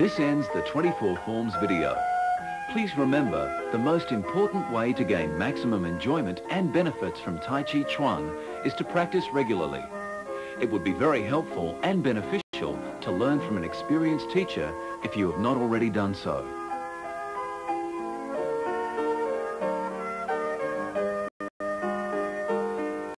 This ends the 24 Forms video. Please remember, the most important way to gain maximum enjoyment and benefits from Tai Chi Chuan is to practice regularly. It would be very helpful and beneficial to learn from an experienced teacher if you have not already done so.